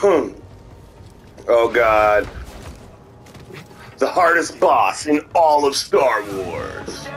Hmm. oh god. The hardest boss in all of Star Wars.